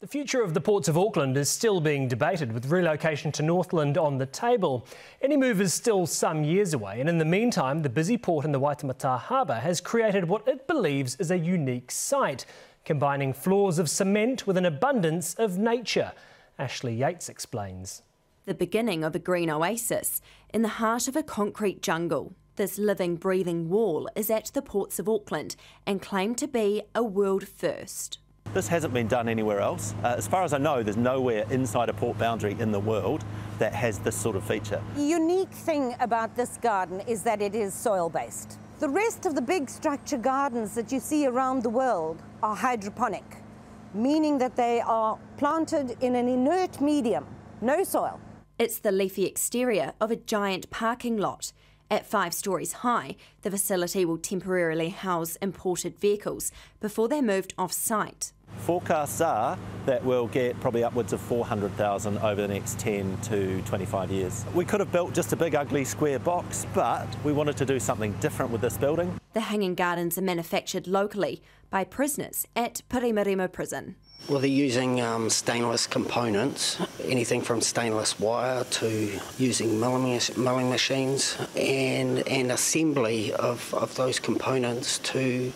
The future of the ports of Auckland is still being debated, with relocation to Northland on the table. Any move is still some years away, and in the meantime, the busy port in the Waitemata Harbour has created what it believes is a unique site, combining floors of cement with an abundance of nature. Ashley Yates explains. The beginning of a green oasis in the heart of a concrete jungle. This living, breathing wall is at the ports of Auckland and claimed to be a world first. This hasn't been done anywhere else. Uh, as far as I know, there's nowhere inside a port boundary in the world that has this sort of feature. The unique thing about this garden is that it is soil-based. The rest of the big structure gardens that you see around the world are hydroponic, meaning that they are planted in an inert medium, no soil. It's the leafy exterior of a giant parking lot. At five stories high, the facility will temporarily house imported vehicles before they're moved off site. Forecasts are that we'll get probably upwards of 400,000 over the next 10 to 25 years. We could have built just a big ugly square box, but we wanted to do something different with this building. The hanging gardens are manufactured locally by prisoners at Paremoremo Prison. Well, they're using um, stainless components, anything from stainless wire to using milling, milling machines and, and assembly of, of those components to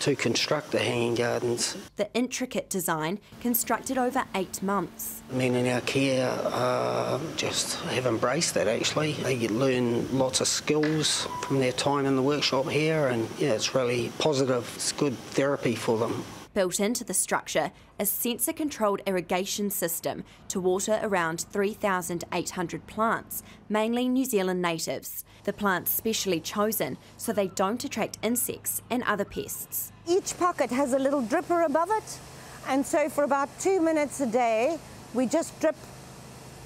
to construct the hanging gardens. The intricate design constructed over eight months. Men in our care uh, just have embraced that actually. They learn lots of skills from their time in the workshop here and yeah, it's really positive. It's good therapy for them. Built into the structure, a sensor controlled irrigation system to water around 3,800 plants, mainly New Zealand natives. The plants specially chosen so they don't attract insects and other pests. Each pocket has a little dripper above it, and so for about two minutes a day, we just drip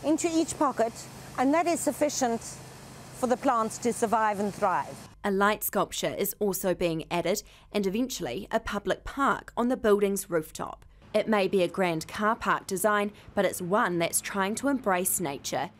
into each pocket, and that is sufficient for the plants to survive and thrive. A light sculpture is also being added and eventually a public park on the building's rooftop. It may be a grand car park design, but it's one that's trying to embrace nature